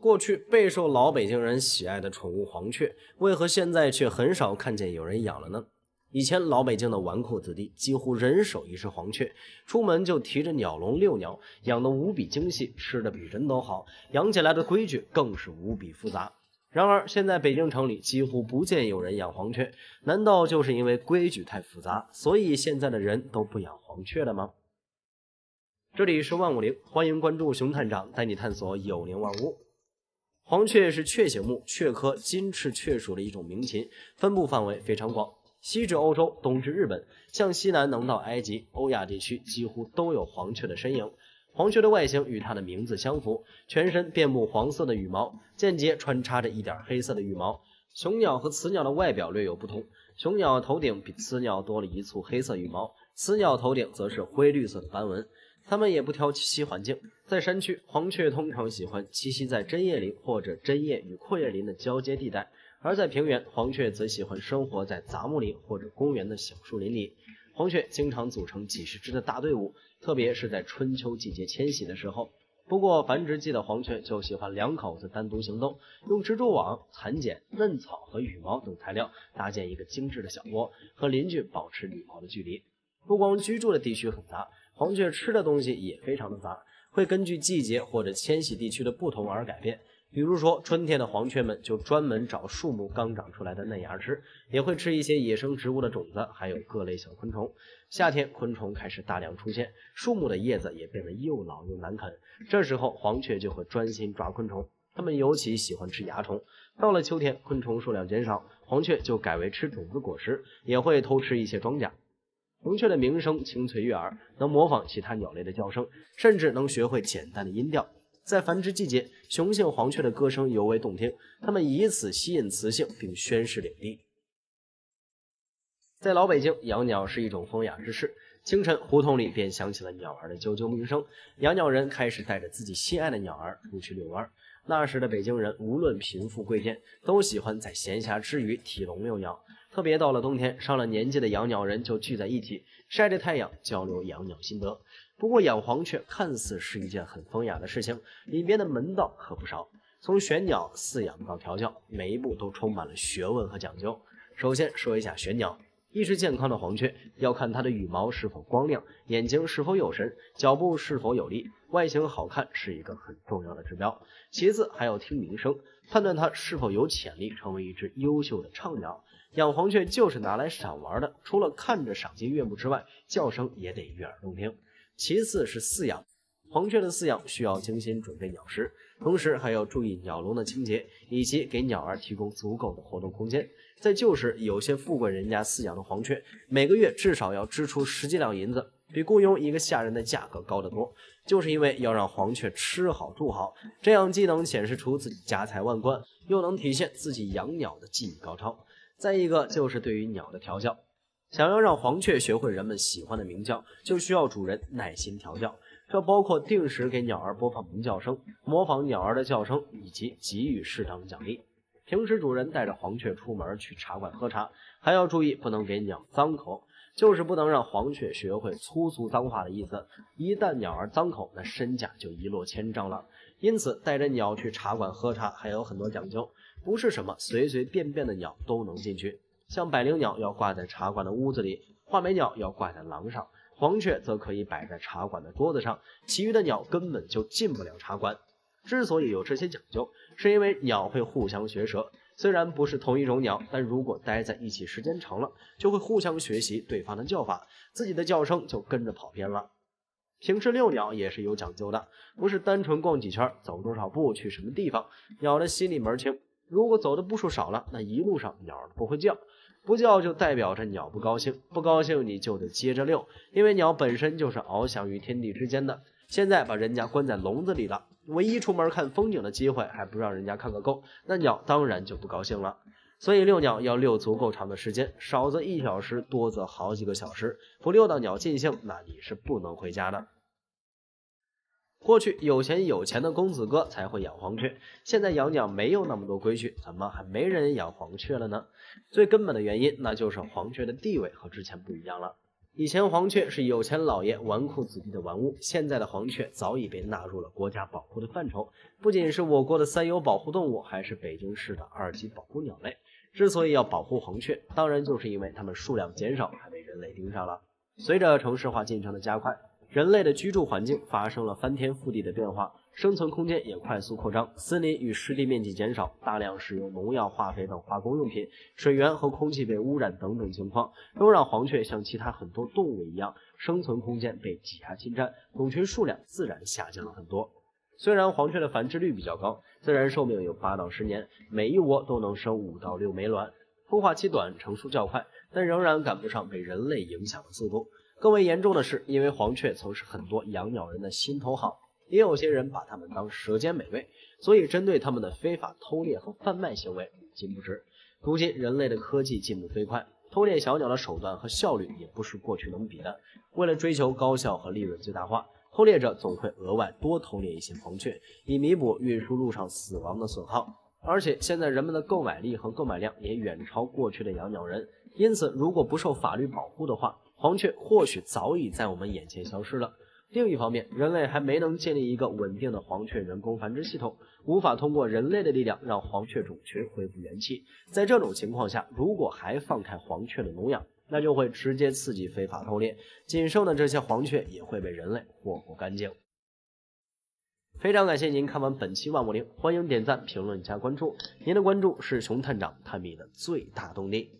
过去备受老北京人喜爱的宠物黄雀，为何现在却很少看见有人养了呢？以前老北京的纨绔子弟几乎人手一只黄雀，出门就提着鸟笼遛鸟，养得无比精细，吃的比人都好，养起来的规矩更是无比复杂。然而现在北京城里几乎不见有人养黄雀，难道就是因为规矩太复杂，所以现在的人都不养黄雀了吗？这里是万物灵，欢迎关注熊探长带你探索有灵万物。黄雀是雀形目雀科金翅雀属的一种鸣禽，分布范围非常广。西至欧洲，东至日本，向西南能到埃及、欧亚地区，几乎都有黄雀的身影。黄雀的外形与它的名字相符，全身遍布黄色的羽毛，间接穿插着一点黑色的羽毛。雄鸟和雌鸟的外表略有不同，雄鸟头顶比雌鸟多了一簇黑色羽毛，雌鸟头顶则是灰绿色的斑纹。它们也不挑栖息环境，在山区，黄雀通常喜欢栖息在针叶林或者针叶与阔叶林的交接地带。而在平原，黄雀则喜欢生活在杂木林或者公园的小树林里。黄雀经常组成几十只的大队伍，特别是在春秋季节迁徙的时候。不过，繁殖季的黄雀就喜欢两口子单独行动，用蜘蛛网、蚕茧、嫩草和羽毛等材料搭建一个精致的小窝，和邻居保持礼貌的距离。不光居住的地区很杂，黄雀吃的东西也非常的杂，会根据季节或者迁徙地区的不同而改变。比如说，春天的黄雀们就专门找树木刚长出来的嫩芽吃，也会吃一些野生植物的种子，还有各类小昆虫。夏天昆虫开始大量出现，树木的叶子也变得又老又难啃，这时候黄雀就会专心抓昆虫。它们尤其喜欢吃蚜虫。到了秋天，昆虫数量减少，黄雀就改为吃种子果实，也会偷吃一些庄稼。黄雀的鸣声清脆悦耳，能模仿其他鸟类的叫声，甚至能学会简单的音调。在繁殖季节，雄性黄雀的歌声尤为动听，它们以此吸引雌性，并宣示领地。在老北京，养鸟是一种风雅之事。清晨，胡同里便响起了鸟儿的啾啾鸣声，养鸟人开始带着自己心爱的鸟儿出去遛弯。那时的北京人，无论贫富贵贱，都喜欢在闲暇之余提笼遛鸟。特别到了冬天，上了年纪的养鸟人就聚在一起，晒着太阳，交流养鸟心得。不过养黄雀看似是一件很风雅的事情，里面的门道可不少。从选鸟、饲养到调教，每一步都充满了学问和讲究。首先说一下选鸟，一只健康的黄雀要看它的羽毛是否光亮，眼睛是否有神，脚步是否有力，外形好看是一个很重要的指标。其次还要听鸣声，判断它是否有潜力成为一只优秀的唱鸟。养黄雀就是拿来赏玩的，除了看着赏心悦目之外，叫声也得悦耳动听。其次是饲养，黄雀的饲养需要精心准备鸟食，同时还要注意鸟笼的清洁，以及给鸟儿提供足够的活动空间。在旧时，有些富贵人家饲养的黄雀，每个月至少要支出十几两银子，比雇佣一个下人的价格高得多。就是因为要让黄雀吃好住好，这样既能显示出自己家财万贯，又能体现自己养鸟的技艺高超。再一个就是对于鸟的调教。想要让黄雀学会人们喜欢的鸣叫，就需要主人耐心调教。这包括定时给鸟儿播放鸣叫声，模仿鸟儿的叫声，以及给予适当奖励。平时主人带着黄雀出门去茶馆喝茶，还要注意不能给鸟脏口，就是不能让黄雀学会粗俗脏话的意思。一旦鸟儿脏口，那身价就一落千丈了。因此，带着鸟去茶馆喝茶还有很多讲究，不是什么随随便便的鸟都能进去。像百灵鸟要挂在茶馆的屋子里，画眉鸟要挂在廊上，黄雀则可以摆在茶馆的桌子上，其余的鸟根本就进不了茶馆。之所以有这些讲究，是因为鸟会互相学舌，虽然不是同一种鸟，但如果待在一起时间长了，就会互相学习对方的叫法，自己的叫声就跟着跑偏了。平时遛鸟也是有讲究的，不是单纯逛几圈，走多少步去什么地方，鸟的心里门清。如果走的步数少了，那一路上鸟不会叫，不叫就代表着鸟不高兴，不高兴你就得接着遛，因为鸟本身就是翱翔于天地之间的。现在把人家关在笼子里了，唯一出门看风景的机会还不让人家看个够，那鸟当然就不高兴了。所以遛鸟要遛足够长的时间，少则一小时，多则好几个小时，不遛到鸟尽兴，那你是不能回家的。过去有钱有钱的公子哥才会养黄雀，现在养鸟没有那么多规矩，怎么还没人养黄雀了呢？最根本的原因，那就是黄雀的地位和之前不一样了。以前黄雀是有钱老爷纨绔子弟的玩物，现在的黄雀早已被纳入了国家保护的范畴，不仅是我国的三有保护动物，还是北京市的二级保护鸟类。之所以要保护黄雀，当然就是因为它们数量减少，还被人类盯上了。随着城市化进程的加快，人类的居住环境发生了翻天覆地的变化。生存空间也快速扩张，森林与湿地面积减少，大量使用农药、化肥等化工用品，水源和空气被污染等等情况，都让黄雀像其他很多动物一样，生存空间被挤压侵占，种群数量自然下降了很多。虽然黄雀的繁殖率比较高，自然寿命有八到十年，每一窝都能生五到六枚卵，孵化期短，成熟较快，但仍然赶不上被人类影响的速度。更为严重的是，因为黄雀曾是很多养鸟人的心头好。也有些人把它们当舌尖美味，所以针对他们的非法偷猎和贩卖行为屡禁不止。如今人类的科技进步飞快，偷猎小鸟的手段和效率也不是过去能比的。为了追求高效和利润最大化，偷猎者总会额外多偷猎一些黄雀，以弥补运输路上死亡的损耗。而且现在人们的购买力和购买量也远超过去的养鸟人，因此如果不受法律保护的话，黄雀或许早已在我们眼前消失了。另一方面，人类还没能建立一个稳定的黄雀人工繁殖系统，无法通过人类的力量让黄雀种群恢复元气。在这种情况下，如果还放开黄雀的农养，那就会直接刺激非法偷猎，仅剩的这些黄雀也会被人类霍霍干净。非常感谢您看完本期万物灵，欢迎点赞、评论、加关注，您的关注是熊探长探秘的最大动力。